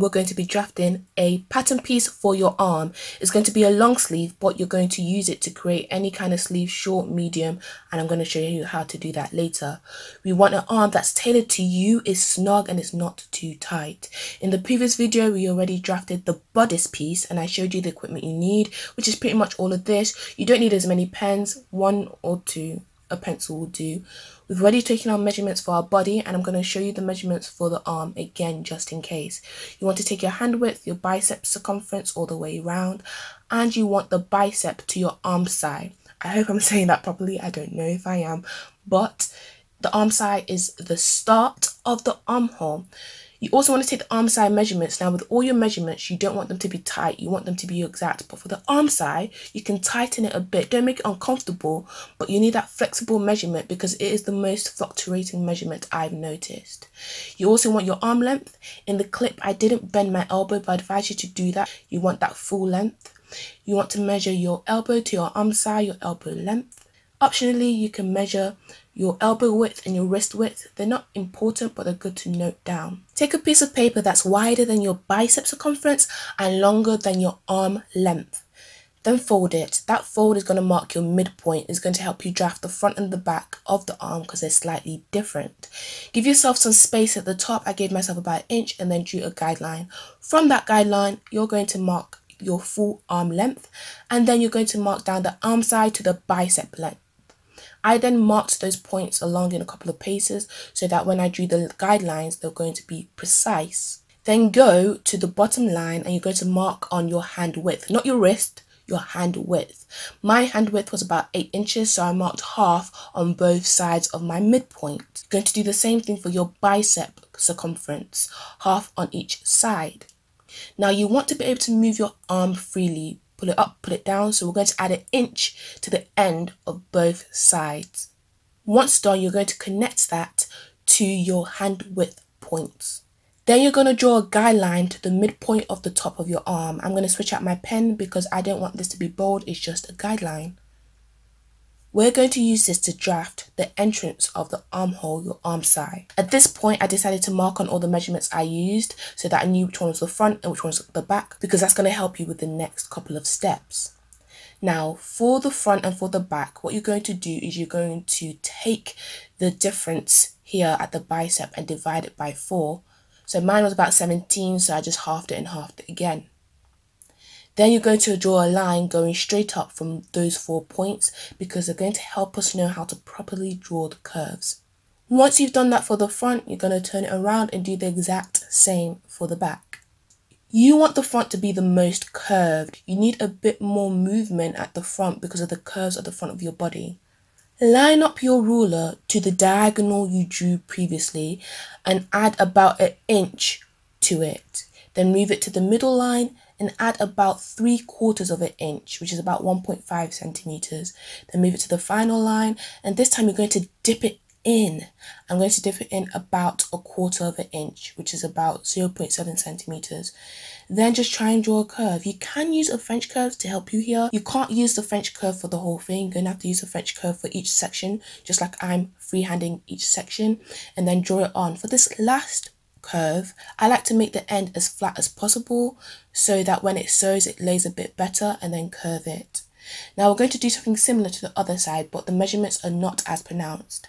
we're going to be drafting a pattern piece for your arm. It's going to be a long sleeve, but you're going to use it to create any kind of sleeve, short, medium, and I'm going to show you how to do that later. We want an arm that's tailored to you, is snug, and it's not too tight. In the previous video, we already drafted the bodice piece, and I showed you the equipment you need, which is pretty much all of this. You don't need as many pens, one or two a pencil will do. We've already taken our measurements for our body and I'm going to show you the measurements for the arm again just in case. You want to take your hand width, your bicep circumference all the way around and you want the bicep to your arm side. I hope I'm saying that properly, I don't know if I am, but the arm side is the start of the armhole. You also want to take the arm side measurements. Now with all your measurements, you don't want them to be tight. You want them to be exact. But for the arm side, you can tighten it a bit. Don't make it uncomfortable, but you need that flexible measurement because it is the most fluctuating measurement I've noticed. You also want your arm length. In the clip, I didn't bend my elbow, but I advise you to do that. You want that full length. You want to measure your elbow to your arm side, your elbow length. Optionally, you can measure your elbow width and your wrist width, they're not important, but they're good to note down. Take a piece of paper that's wider than your bicep circumference and longer than your arm length. Then fold it. That fold is going to mark your midpoint. It's going to help you draft the front and the back of the arm because they're slightly different. Give yourself some space at the top. I gave myself about an inch and then drew a guideline. From that guideline, you're going to mark your full arm length and then you're going to mark down the arm side to the bicep length. I then marked those points along in a couple of paces so that when I drew the guidelines, they're going to be precise. Then go to the bottom line and you're going to mark on your hand width, not your wrist, your hand width. My hand width was about 8 inches, so I marked half on both sides of my midpoint. You're going to do the same thing for your bicep circumference, half on each side. Now you want to be able to move your arm freely pull it up, pull it down. So we're going to add an inch to the end of both sides. Once done, you're going to connect that to your hand width points. Then you're going to draw a guideline to the midpoint of the top of your arm. I'm going to switch out my pen because I don't want this to be bold, it's just a guideline. We're going to use this to draft the entrance of the armhole, your arm side. At this point, I decided to mark on all the measurements I used so that I knew which one was the front and which one was the back because that's going to help you with the next couple of steps. Now, for the front and for the back, what you're going to do is you're going to take the difference here at the bicep and divide it by 4. So mine was about 17, so I just halved it and halved it again. Then you're going to draw a line going straight up from those four points because they're going to help us know how to properly draw the curves. Once you've done that for the front, you're going to turn it around and do the exact same for the back. You want the front to be the most curved. You need a bit more movement at the front because of the curves at the front of your body. Line up your ruler to the diagonal you drew previously and add about an inch to it. Then move it to the middle line and add about three quarters of an inch, which is about 1.5 centimeters. Then move it to the final line, and this time you're going to dip it in. I'm going to dip it in about a quarter of an inch, which is about 0.7 centimeters. Then just try and draw a curve. You can use a French curve to help you here. You can't use the French curve for the whole thing. You're going to have to use a French curve for each section, just like I'm freehanding each section, and then draw it on. For this last curve, I like to make the end as flat as possible so that when it sews it lays a bit better and then curve it. Now we're going to do something similar to the other side but the measurements are not as pronounced.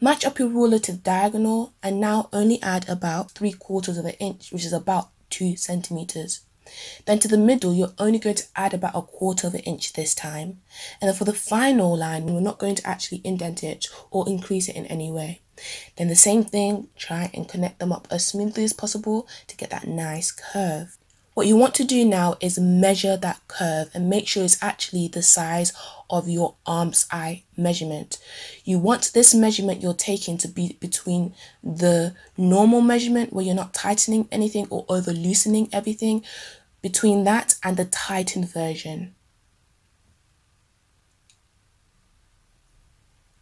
Match up your ruler to the diagonal and now only add about 3 quarters of an inch which is about 2 centimeters. Then to the middle, you're only going to add about a quarter of an inch this time. And then for the final line, we're not going to actually indent it or increase it in any way. Then the same thing, try and connect them up as smoothly as possible to get that nice curve. What you want to do now is measure that curve and make sure it's actually the size of your armscye measurement. You want this measurement you're taking to be between the normal measurement where you're not tightening anything or over loosening everything, between that and the tightened version.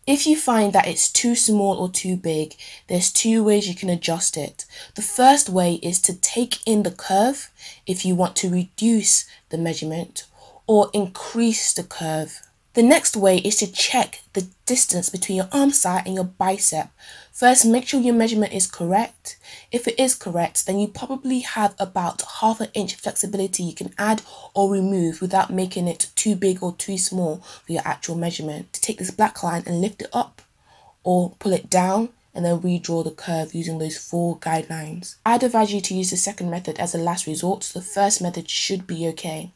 If you find that it's too small or too big, there's two ways you can adjust it. The first way is to take in the curve if you want to reduce the measurement or increase the curve. The next way is to check the distance between your arm side and your bicep First, make sure your measurement is correct. If it is correct, then you probably have about half an inch flexibility you can add or remove without making it too big or too small for your actual measurement. To take this black line and lift it up or pull it down and then redraw the curve using those four guidelines. I'd advise you to use the second method as a last resort, so the first method should be okay.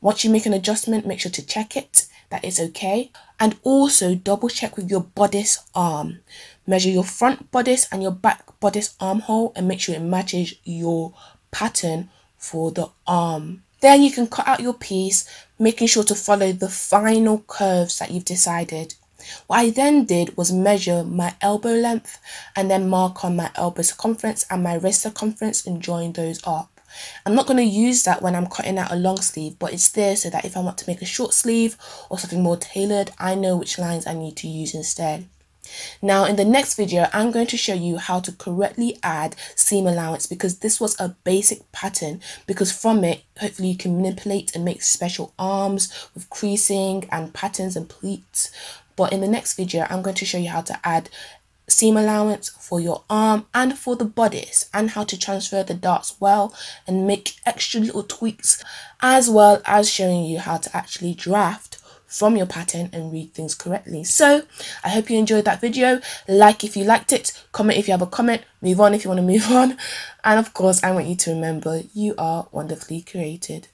Once you make an adjustment, make sure to check it that it's okay. And also double check with your bodice arm. Measure your front bodice and your back bodice armhole and make sure it matches your pattern for the arm. Then you can cut out your piece, making sure to follow the final curves that you've decided. What I then did was measure my elbow length and then mark on my elbow circumference and my wrist circumference and join those up. I'm not going to use that when I'm cutting out a long sleeve, but it's there so that if I want to make a short sleeve or something more tailored, I know which lines I need to use instead. Now in the next video, I'm going to show you how to correctly add seam allowance because this was a basic pattern because from it, hopefully you can manipulate and make special arms with creasing and patterns and pleats. But in the next video, I'm going to show you how to add seam allowance for your arm and for the bodice and how to transfer the darts well and make extra little tweaks as well as showing you how to actually draft from your pattern and read things correctly. So I hope you enjoyed that video. Like if you liked it, comment if you have a comment, move on if you want to move on. And of course, I want you to remember you are wonderfully created.